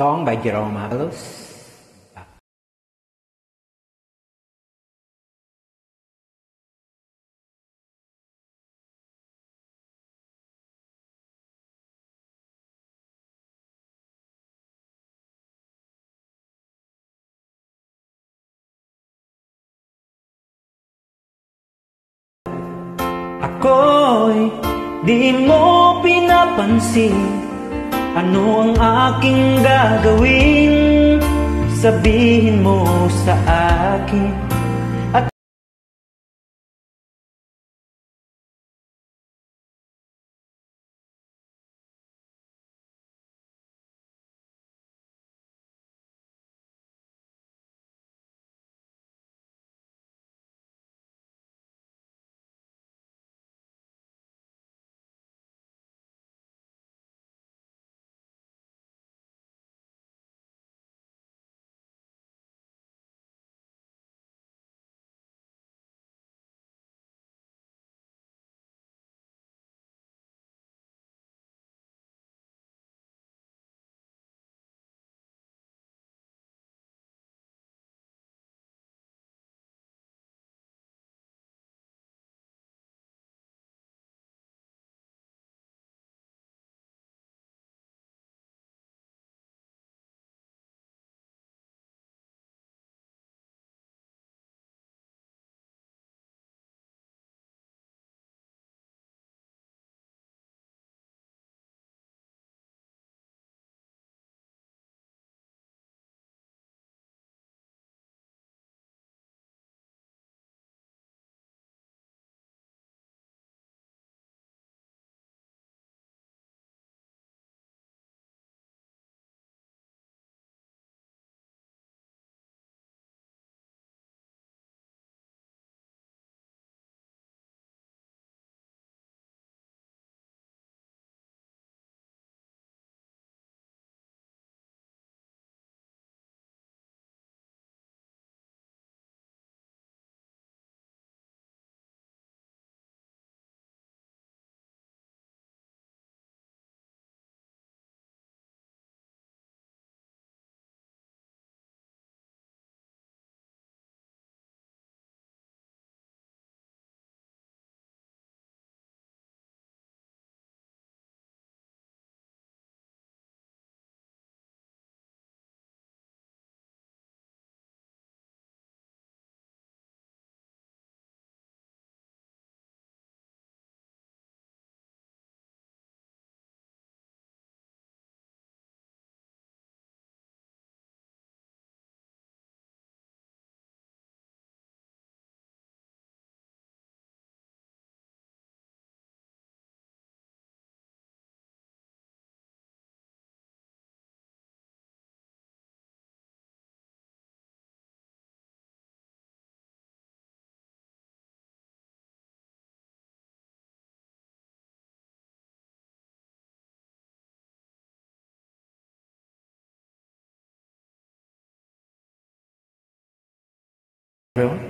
Song by Jerome Magalus. Ako'y di mo pinapansin Ano ang aking gagawin? Sabihin mo sa akin Well.